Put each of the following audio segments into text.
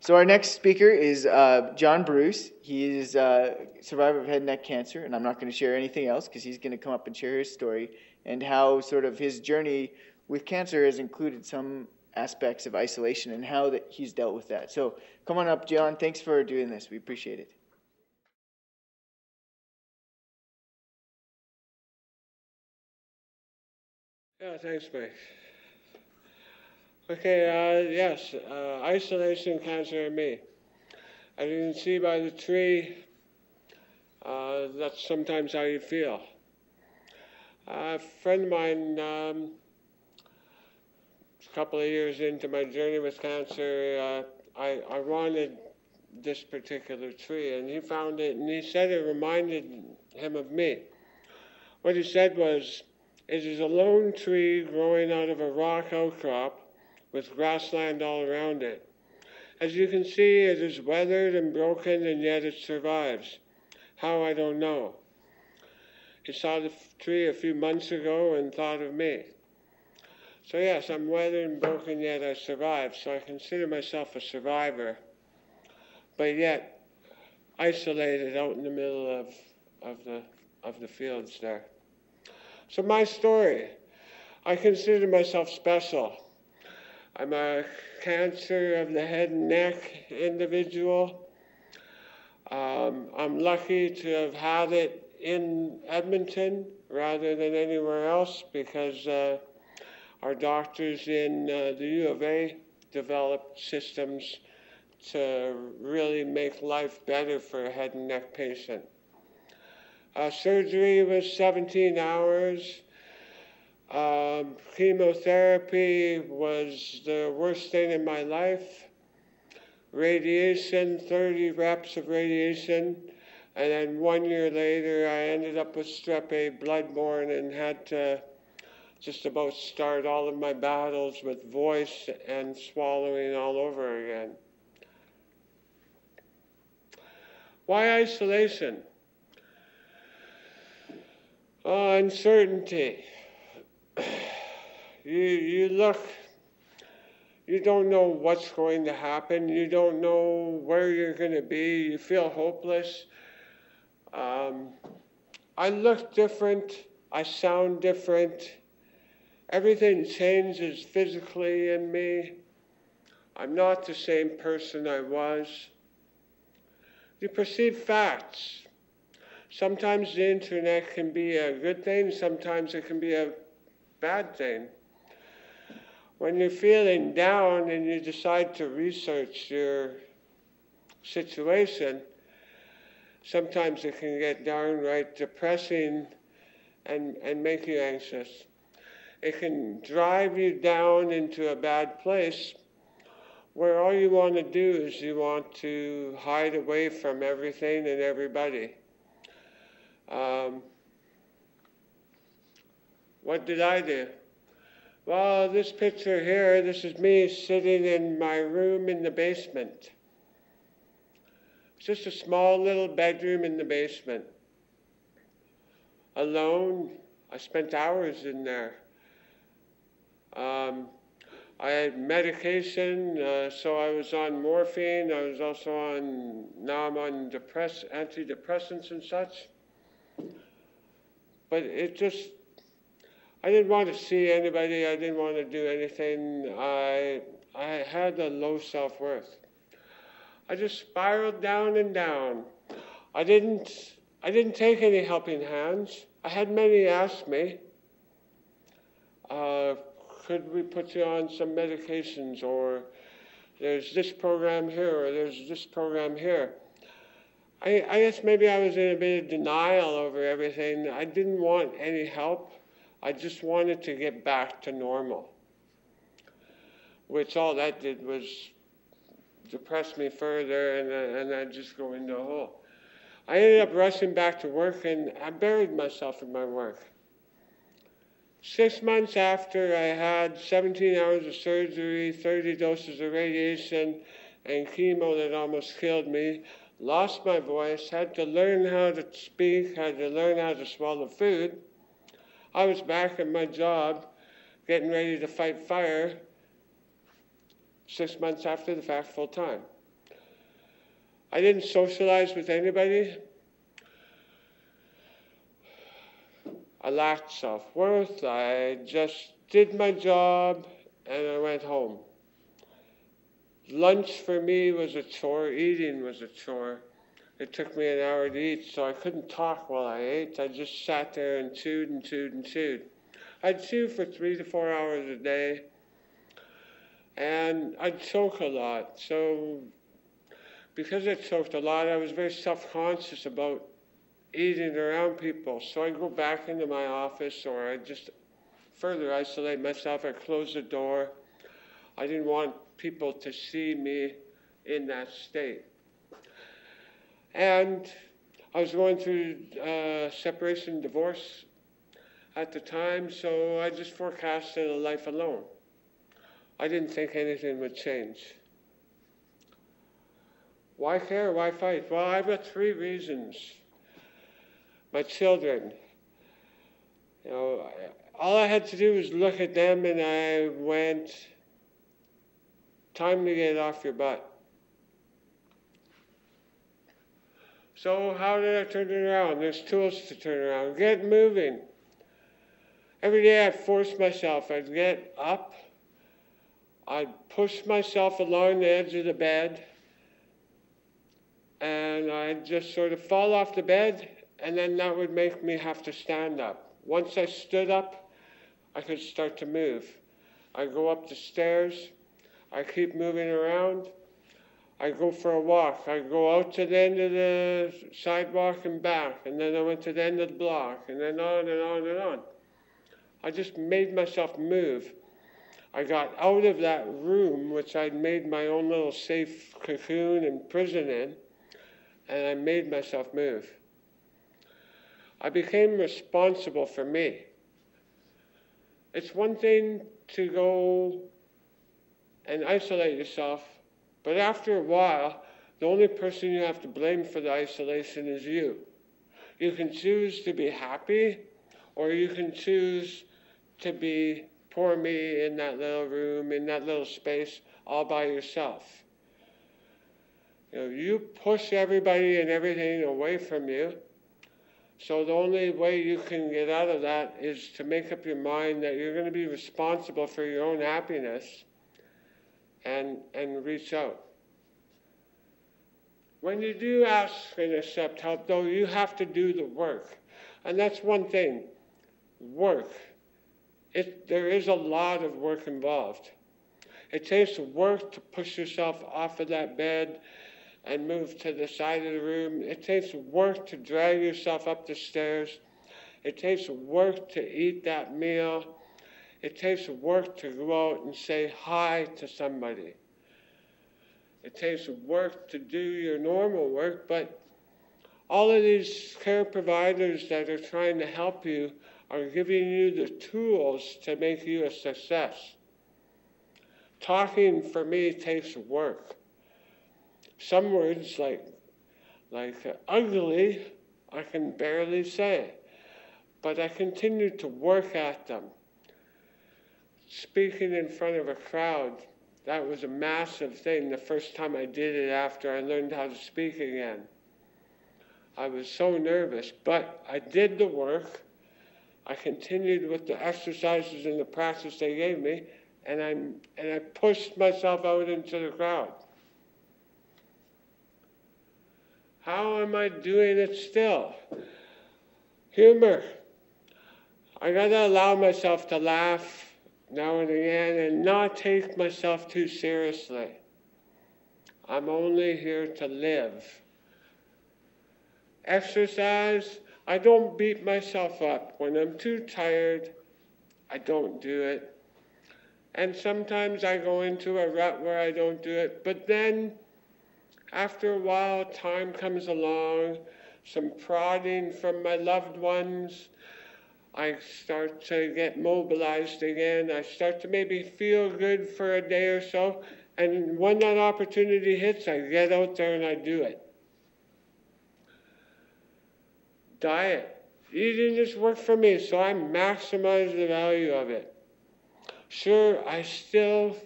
So our next speaker is uh, John Bruce. He is a survivor of head and neck cancer, and I'm not going to share anything else because he's going to come up and share his story and how sort of his journey with cancer has included some aspects of isolation and how that he's dealt with that. So come on up, John. Thanks for doing this. We appreciate it. Yeah, thanks, Mike. Okay, uh, yes, uh, isolation, cancer, and me. As you can see by the tree, uh, that's sometimes how you feel. a friend of mine, um, a couple of years into my journey with cancer, uh, I, I wanted this particular tree, and he found it, and he said it reminded him of me. What he said was, it is a lone tree growing out of a rock outcrop with grassland all around it. As you can see, it is weathered and broken, and yet it survives. How, I don't know. He saw the tree a few months ago and thought of me. So, yes, I'm weathered and broken, yet I survive. So I consider myself a survivor, but yet isolated out in the middle of, of, the, of the fields there. So, my story I consider myself special. I'm a cancer of the head and neck individual. Um, I'm lucky to have had it in Edmonton rather than anywhere else because uh, our doctors in uh, the U of A developed systems to really make life better for a head and neck patient. Uh, surgery was 17 hours. Um, chemotherapy was the worst thing in my life. Radiation, 30 reps of radiation. And then one year later, I ended up with strep A bloodborne and had to just about start all of my battles with voice and swallowing all over again. Why isolation? Oh, uncertainty. You, you look, you don't know what's going to happen. You don't know where you're going to be. You feel hopeless. Um, I look different. I sound different. Everything changes physically in me. I'm not the same person I was. You perceive facts. Sometimes the internet can be a good thing, sometimes it can be a bad thing. When you're feeling down and you decide to research your situation, sometimes it can get downright depressing and, and make you anxious. It can drive you down into a bad place where all you want to do is you want to hide away from everything and everybody. Um, what did I do? Well, this picture here, this is me sitting in my room in the basement. It's just a small little bedroom in the basement. Alone, I spent hours in there. Um, I had medication, uh, so I was on morphine. I was also on, now I'm on depress, antidepressants and such. But it just, I didn't want to see anybody. I didn't want to do anything. I, I had a low self worth. I just spiraled down and down. I didn't, I didn't take any helping hands. I had many ask me, uh, could we put you on some medications or there's this program here or there's this program here. I, I guess maybe I was in a bit of denial over everything. I didn't want any help. I just wanted to get back to normal, which all that did was depress me further and, and I'd just go into a hole. I ended up rushing back to work and I buried myself in my work. Six months after I had 17 hours of surgery, 30 doses of radiation, and chemo that almost killed me, lost my voice, had to learn how to speak, had to learn how to swallow food. I was back at my job, getting ready to fight fire six months after the fact, full time. I didn't socialize with anybody. I lacked self worth. I just did my job and I went home. Lunch for me was a chore, eating was a chore. It took me an hour to eat, so I couldn't talk while I ate. I just sat there and chewed and chewed and chewed. I'd chew for three to four hours a day, and I'd choke a lot. So, because I choked a lot, I was very self conscious about eating around people. So I'd go back into my office or I'd just further isolate myself. I'd close the door. I didn't want people to see me in that state. And I was going through uh, separation divorce at the time, so I just forecasted a life alone. I didn't think anything would change. Why care? Why fight? Well, I've got three reasons. My children, you know, all I had to do was look at them and I went, time to get off your butt. So, how did I turn it around? There's tools to turn around. Get moving. Every day I'd force myself. I'd get up. I'd push myself along the edge of the bed. And I'd just sort of fall off the bed, and then that would make me have to stand up. Once I stood up, I could start to move. I go up the stairs. I keep moving around. I go for a walk. I go out to the end of the sidewalk and back, and then I went to the end of the block, and then on and on and on. I just made myself move. I got out of that room, which I'd made my own little safe cocoon and prison in, and I made myself move. I became responsible for me. It's one thing to go and isolate yourself but after a while, the only person you have to blame for the isolation is you. You can choose to be happy, or you can choose to be poor me in that little room, in that little space, all by yourself. You know, you push everybody and everything away from you. So the only way you can get out of that is to make up your mind that you're going to be responsible for your own happiness and, and reach out. When you do ask and accept help, though, you have to do the work. And that's one thing work. It, there is a lot of work involved. It takes work to push yourself off of that bed and move to the side of the room. It takes work to drag yourself up the stairs. It takes work to eat that meal. It takes work to go out and say hi to somebody. It takes work to do your normal work, but all of these care providers that are trying to help you are giving you the tools to make you a success. Talking for me takes work. Some words like like uh, ugly, I can barely say, but I continue to work at them speaking in front of a crowd, that was a massive thing the first time I did it after I learned how to speak again. I was so nervous, but I did the work. I continued with the exercises and the practice they gave me, and I, and I pushed myself out into the crowd. How am I doing it still? Humor. I gotta allow myself to laugh now and again and not take myself too seriously. I'm only here to live. Exercise, I don't beat myself up. When I'm too tired, I don't do it. And sometimes I go into a rut where I don't do it. But then, after a while, time comes along, some prodding from my loved ones, I start to get mobilized again. I start to maybe feel good for a day or so. And when that opportunity hits, I get out there and I do it. Diet. Eating just worked for me, so I maximize the value of it. Sure, I still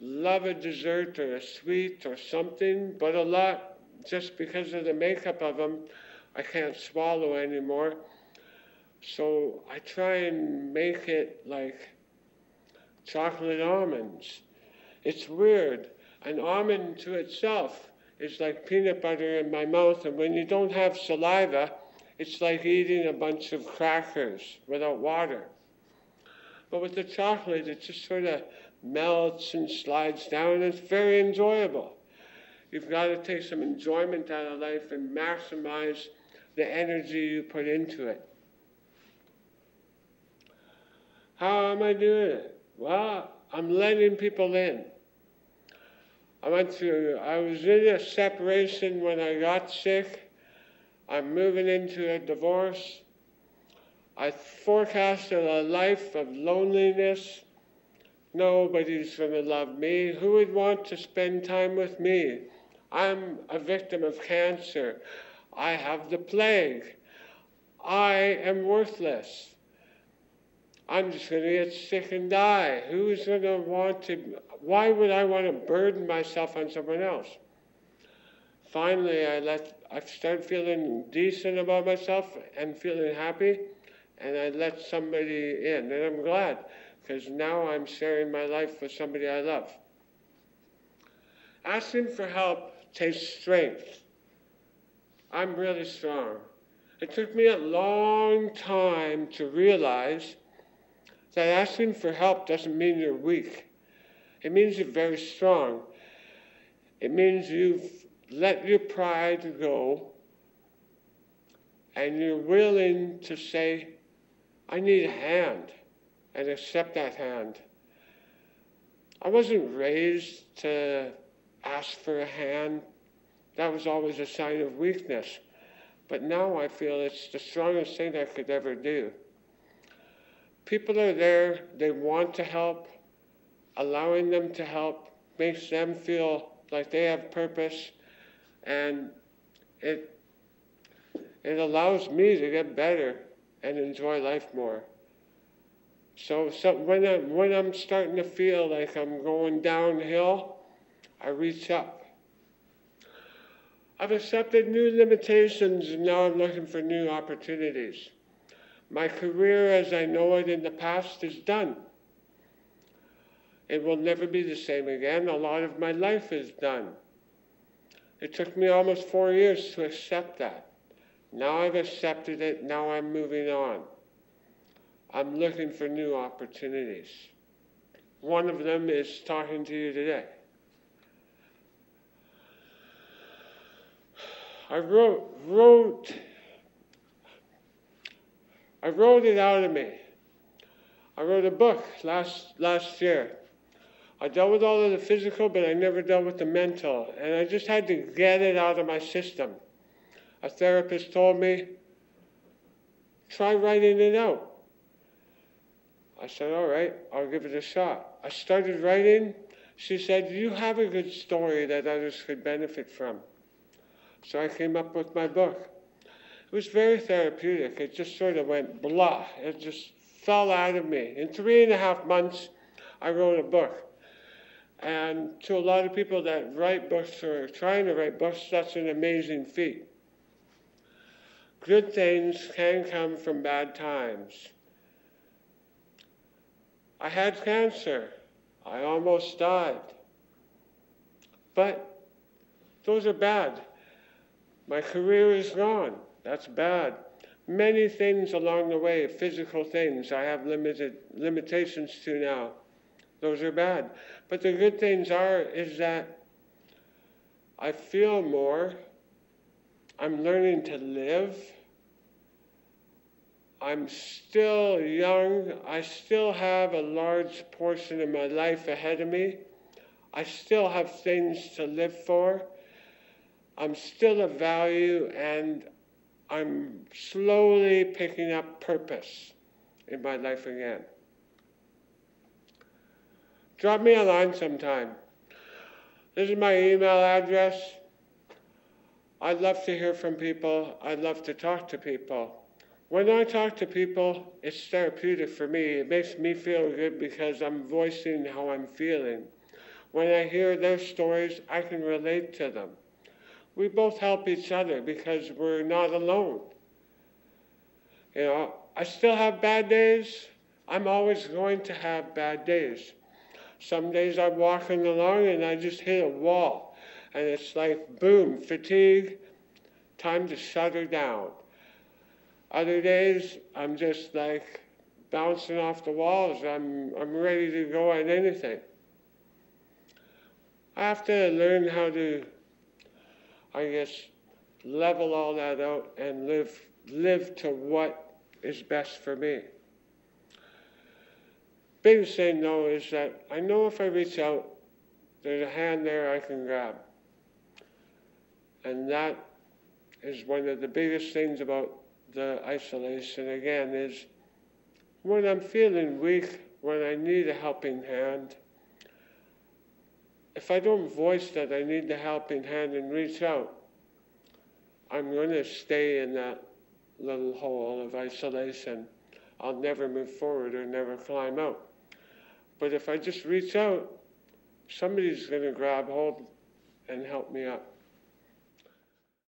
love a dessert or a sweet or something, but a lot just because of the makeup of them, I can't swallow anymore. So I try and make it like chocolate almonds. It's weird. An almond to itself is like peanut butter in my mouth, and when you don't have saliva, it's like eating a bunch of crackers without water. But with the chocolate, it just sort of melts and slides down, and it's very enjoyable. You've got to take some enjoyment out of life and maximize the energy you put into it. How am I doing it? Well, I'm letting people in. I went through, I was in a separation when I got sick. I'm moving into a divorce. I forecasted a life of loneliness. Nobody's going to love me. Who would want to spend time with me? I'm a victim of cancer. I have the plague. I am worthless. I'm just going to get sick and die. Who's going to want to? Why would I want to burden myself on someone else? Finally, I let I started feeling decent about myself and feeling happy, and I let somebody in, and I'm glad because now I'm sharing my life with somebody I love. Asking for help takes strength. I'm really strong. It took me a long time to realize that asking for help doesn't mean you're weak. It means you're very strong. It means you've let your pride go and you're willing to say, I need a hand and accept that hand. I wasn't raised to ask for a hand. That was always a sign of weakness. But now I feel it's the strongest thing I could ever do. People are there, they want to help. Allowing them to help makes them feel like they have purpose, and it, it allows me to get better and enjoy life more. So, so when, I, when I'm starting to feel like I'm going downhill, I reach up. I've accepted new limitations and now I'm looking for new opportunities. My career as I know it in the past is done. It will never be the same again. A lot of my life is done. It took me almost four years to accept that. Now I've accepted it, now I'm moving on. I'm looking for new opportunities. One of them is talking to you today. I wrote, wrote I wrote it out of me. I wrote a book last, last year. I dealt with all of the physical, but I never dealt with the mental. And I just had to get it out of my system. A therapist told me, try writing it out. I said, all right, I'll give it a shot. I started writing. She said, you have a good story that others could benefit from. So I came up with my book. It was very therapeutic. It just sort of went blah. It just fell out of me. In three and a half months, I wrote a book. And to a lot of people that write books or are trying to write books, that's an amazing feat. Good things can come from bad times. I had cancer. I almost died. But those are bad. My career is gone. That's bad. Many things along the way, physical things, I have limited limitations to now. Those are bad. But the good things are is that I feel more. I'm learning to live. I'm still young. I still have a large portion of my life ahead of me. I still have things to live for. I'm still of value, and I'm slowly picking up purpose in my life again. Drop me a line sometime. This is my email address. I'd love to hear from people. I'd love to talk to people. When I talk to people, it's therapeutic for me. It makes me feel good because I'm voicing how I'm feeling. When I hear their stories, I can relate to them. We both help each other because we're not alone. You know, I still have bad days. I'm always going to have bad days. Some days I'm walking along and I just hit a wall. And it's like, boom, fatigue, time to shut her down. Other days I'm just like bouncing off the walls. I'm, I'm ready to go at anything. I have to learn how to, I just level all that out and live, live to what is best for me. Biggest thing though is that I know if I reach out, there's a hand there I can grab. And that is one of the biggest things about the isolation again is when I'm feeling weak, when I need a helping hand, if I don't voice that I need the helping hand and reach out, I'm going to stay in that little hole of isolation. I'll never move forward or never climb out. But if I just reach out, somebody's going to grab hold and help me up.